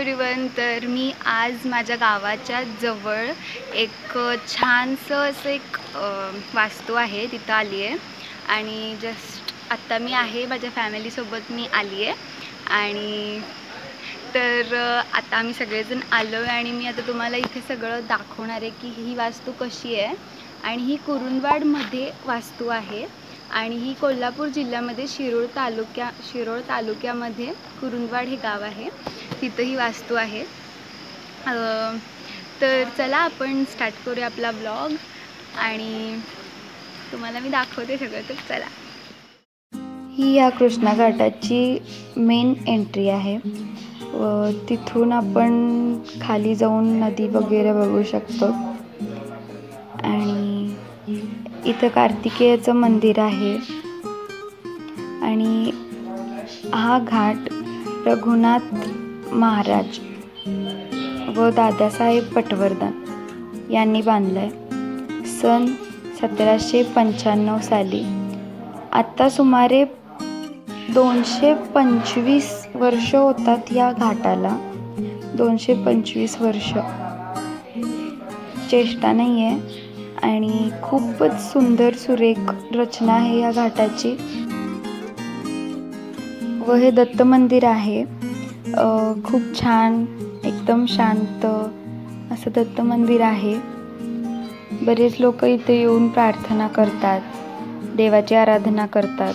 Everyone तर मी आज माझ्या गावाच्या जवळ एक छानसं असं एक वास्तू आहे तिथं आली आहे आणि जस्ट आत्ता मी आहे माझ्या फॅमिलीसोबत मी आली आहे आणि तर आता आम्ही सगळेजण आलो आहे आणि मी आता तुम्हाला इथे सगळं दाखवणार आहे की ही वास्तू कशी आहे. आणि ही कुरुंदवाडमध्ये वास्तू आहे. आणि ही कोल्हापूर जिल्ह्यामध्ये शिरोळ तालुक्या शिरोळ तालुक्यामध्ये कुरुंदवाड हे गाव आहे. तिथंही वास्तू आहे. तर चला आपण स्टार्ट करूया आपला ब्लॉग आणि तुम्हाला मी दाखवते सगळं तर चला. ही या कृष्णा घाटाची मेन एंट्री आहे. व तिथून आपण खाली जाऊन नदी वगैरे बघू शकतो. आणि इथं कार्तिकेयचं मंदिर आहे. आणि हा घाट रघुनाथ महाराज व दादासाहेब पटवर्धन यांनी बांधलं आहे सन सतराशे पंच्याण्णव साली. आत्ता सुमारे दोनशे पंचवीस वर्ष होतात या घाटाला. दोनशे पंचवीस वर्ष. चेष्टा नाही आहे आणि खूपच सुंदर सुरेख रचना आहे या घाटाची. व हे दत्त मंदिर आहे. खूप छान एकदम शांत असं दत्त मंदिर आहे. बरेच लोक इथे येऊन प्रार्थना करतात देवाची आराधना करतात.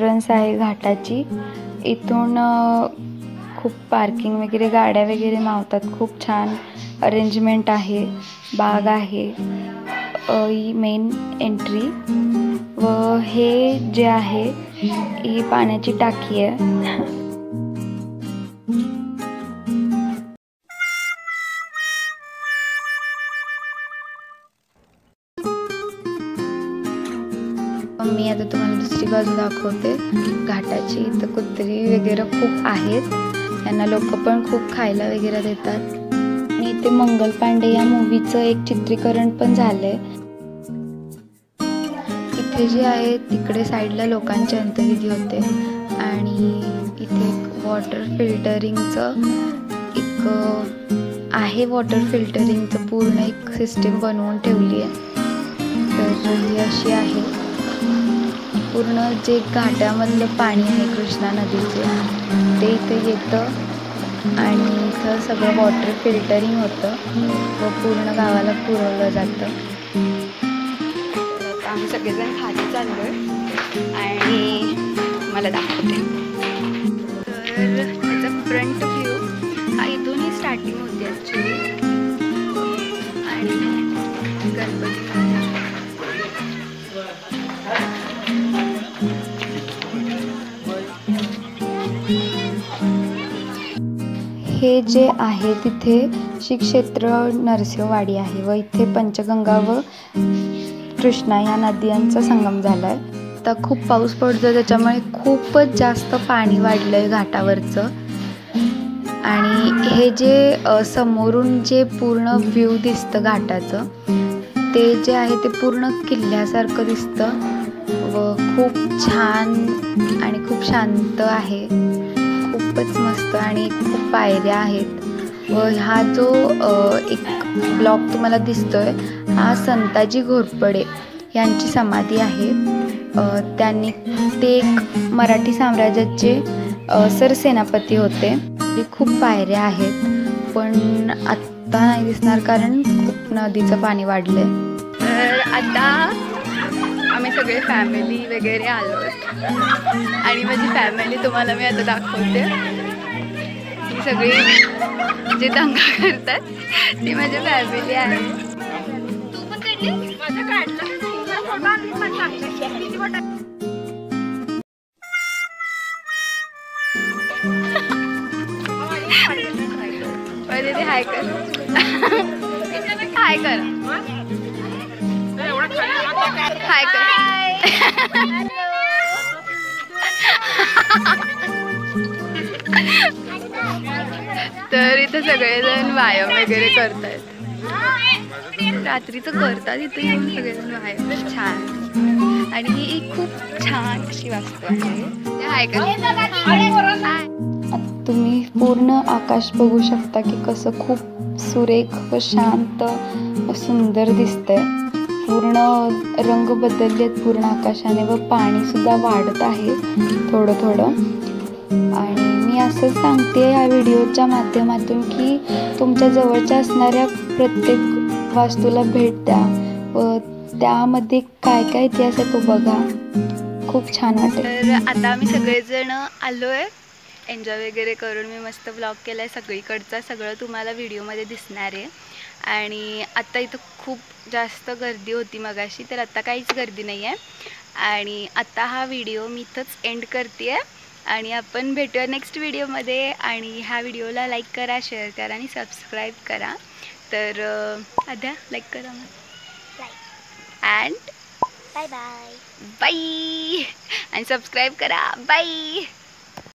एंट्रन्स आहे घाटाची. इथून खूप पार्किंग वगैरे गाड्या वगैरे मावतात. खूप छान अरेंजमेंट आहे. बाग आहे. ही मेन एंट्री व हे जे आहे ही पाण्याची टाकी आहे. बाजू दाखवते. घाटाची इथं कुत्री वगैरे खूप आहेत. त्यांना लोक पण खूप खायला वगैरे देतात. आणि इथे मंगल पांडे या मूवीचं एक चित्रीकरण पण झालंय. इथे जे आहे तिकडे साईडला लोकांचे अंत्यविधी होते. आणि इथे एक वॉटर फिल्टरिंगचं एक आहे वॉटर फिल्टरिंगचं पूर्ण एक सिस्टीम बनवून ठेवली आहे. तर ही अशी आहे. पूर्ण जे घाटामधलं पाणी आहे कृष्णा नदीचे ते इथे येतं आणि इथं सगळं वॉटर फिल्टरिंग होतं. व पूर्ण गावाला पुरवलं जातं. आम्ही सगळेजण खाली चाललो आहे आणि मला दाखवते. तर त्याचा फ्रंट हे जे आहे तिथे श्री क्षेत्र नरसिंहवाडी आहे व इथे पंचगंगा व कृष्णा ह्या नद्यांचा संगम झाला आहे आता खूप पाऊस पडतो त्याच्यामुळे खूपच जास्त पाणी वाढलं आहे घाटावरचं. आणि हे जे समोरून जे पूर्ण व्ह्यू दिसतं घाटाचं ते जे आहे ते पूर्ण किल्ल्यासारखं दिसतं. व खूप छान आणि खूप शांत आहे. खूपच मस्त आणि खूप पायऱ्या आहेत. व हा जो एक ब्लॉक तुम्हाला दिसतोय हा संताजी घोरपडे यांची समाधी आहे. त्यांनी ते एक मराठी साम्राज्याचे सरसेनापती होते. ते खूप पायऱ्या आहेत. पण आत्ता नाही दिसणार कारण खूप नदीचं पाणी वाढलंय. तर आता आम्ही सगळे फॅमिली वगैरे आलो. आणि माझी फॅमिली तुम्हाला मी आता दाखवते. ही सगळी जे दंगा करतात ती माझी फॅमिली आहे. ते हाय कर. हाय कर. हाय तर इथं सगळेजण व्यायाम वगैरे करतायत. रात्रीचं करतात इथे येऊन सगळेजण व्यायाम. छान. आणि ही एक खूप छान अशी वास्तू आहे. का. तुम्ही पूर्ण आकाश बघू शकता की कसं खूप सुरेख व शांत व सुंदर दिसतंय. पूर्ण रंग बदलले आहेत पूर्ण आकाशाने व पाणी सुद्धा वाढत आहे थोडं थोडं. आणि मी असं सांगते या व्हिडिओच्या माध्यमातून की तुमच्या जवळच्या असणाऱ्या प्रत्येक वास्तूला भेट द्या व त्यामध्ये काय काय इतिहास आहे तो बघा. खूप छान वाटेल. तर आता आम्ही सगळेजण आहे एन्जॉय वगैरे करून मी मस्त ब्लॉग केला आहे सगळीकडचा सगळं तुम्हाला व्हिडिओमध्ये दिसणार आहे. आणि आता इथं खूप जास्त गर्दी होती मगाशी तर आता काहीच गर्दी नाही आहे आणि आता हा व्हिडिओ मी इथंच एंड करते आहे आणि आपण भेटूया नेक्स्ट व्हिडिओमध्ये. आणि ह्या व्हिडिओला लाईक करा शेअर करा आणि सबस्क्राईब करा. तर अं, आद्या लाईक करा मग. अँड बाय बाय बाई आणि सबस्क्राईब करा. बाई